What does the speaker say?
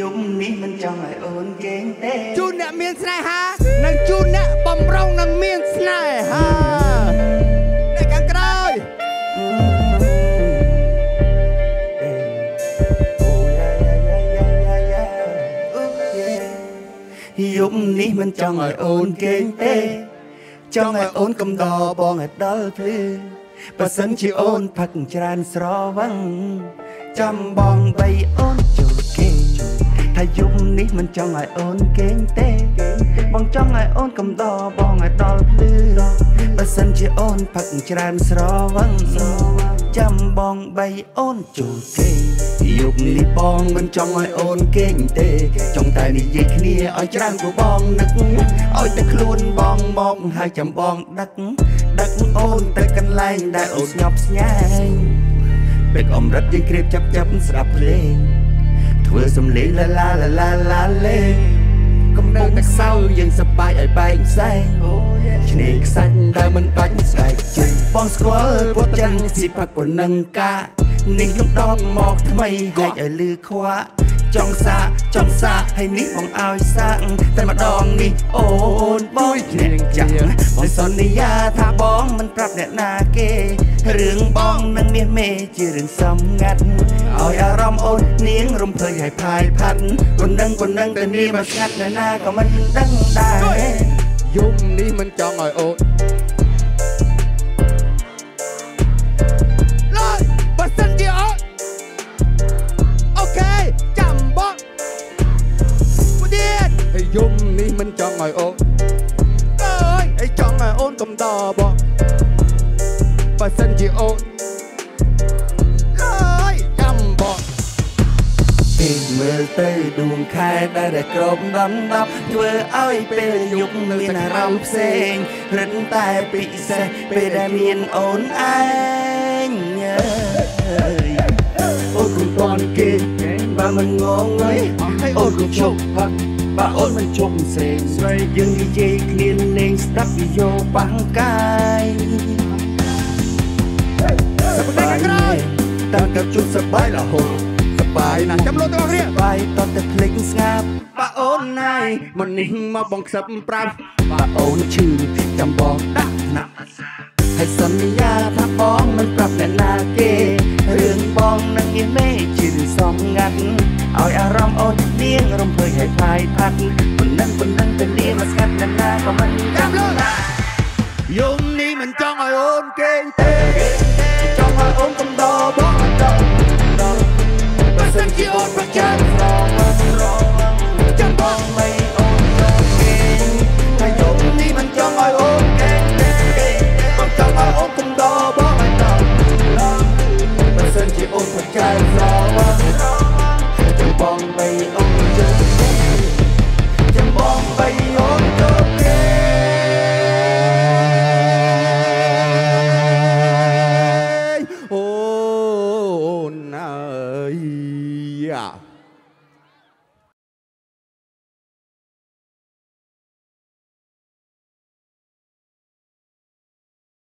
យំនេះមិនចង់ឲ្យអូនគេងទេជូនអ្នកមានស្នេហានិងជូនអ្នកបំរុងនឹងមានស្នេហាអ្នកខាងក្រោយយំនេះមិនចង់ឲ្យអូនគេងទេ ចង់ឲ្យអូនកំដរបងឲ្យដល់ភ្លឺបើសិនជាអូនផឹកច្រើនស្រវឹងចាំបងបីអូនចូលគេង ថាយំនេះមិនចង់ឲ្យអូនគេងទេ បងចង់ឲ្យអូនកំដរបងឲ្យដល់ភ្លឺបើសិនជាអូនផឹកច្រើនស្រវឹងចាំបងបីអូនចូលគេងយប់នេះបងមិនចង់ឲ្យអូនគេងទេ ចង់តែនិយាយគ្នាឲ្យច្រើនព្រោះបងនឹកឲ្យតែខ្លួនបងមកហើយចាំបងដឹកដឹកអូនទៅកន្លែងដែលអូនស្ងប់ស្ងាញ់ពេលអមរិតយើងគ្រៀបចាប់ចាប់ស្ដាប់ភ្លេង ធ្វើសំលេងឡាឡាឡាឡាឡាលេងកុំនៅតែសៅយើងសប្បាយឲ្យបែកផ្សែងឆ្នេរខ្សាច់ដែលមិនបាច់ស្បែកជើងបងស្គាល់ពុតចិនស៊ីផឹកប៉ុណ្ណឹងកានេះខ្ញុំដកមកថ្មីហែកឲ្យលឺខ្វាក់ ចង់សាកចង់សាកហើយនេះបងឲ្យសាកតែម្ដងនេះអូនបងអ្នកចាំបងសន្យាថាបងមិនប្រាប់អ្នកណាគេរឿងបងនឹងមាសមេជារឿងសំងាត់ឲ្យអារម្មណ៍អូននាងរំភើយឲ្យផាយផាត់ប៉ុណ្ណឹងប៉ុណ្ណឹងតែនាងមកស្ងាត់នៅណាក៏មិនដឹងដែរយំនេះមិនចង់ឲ្យអូន ឲ្យអូនអើយអីចង់ឲ្យអូនកំដរបងបើសិនជាអូនឡើយចាំបងពីមើលទៅដួងខែដែលតែក្របដំដប់ធ្វើឲ្យពេលយប់មានអារម្មណ៍ផ្សេងរិនតែពិសេសពេលដែលមានអូនឯងអើយអូនគុំតន់គេបើមិនងងអើយអូនគុំជប់ផឹក បើអូនមិនជប់ផ្សេងស្រីយើងនិយាយគ្នាលេងស្ដាប់ពីយោបាំងកាយសប្តាហ៍ក្រោយតាំងតែជួបសប្បាយរហូតសប្បាយណាស់ចាំលោកទាំងអស់គ្នាបាយតតែភ្លេចស្ងាត់បើអូនណាយមុននេះមកបងខ្សឹបប្រាប់បើអូនឈឺចាំបងដាក់ណាក់ហើយសន្យាថា ឲ្យអារម្មណ៍អូននាងរំភើយឲ្យផាយផាត់ប៉ុណ្ណឹងប៉ុណ្ណឹងទៅលាមកស្កាត់អ្នកណាក៏មិនចាំលោកណាយំនេះមិនចង់ឲ្យអូនគេងទេចង់ឲ្យអូនកំដរ